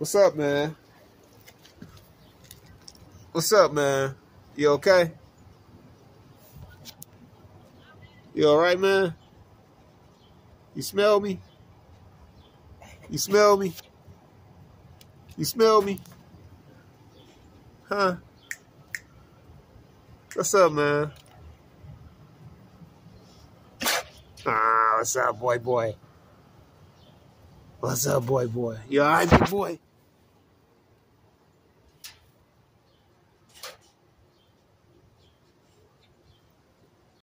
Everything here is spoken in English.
What's up, man? What's up, man? You okay? You alright, man? You smell me? You smell me? You smell me? Huh? What's up, man? Ah, what's up, boy, boy? What's up, boy, boy? You alright, big boy?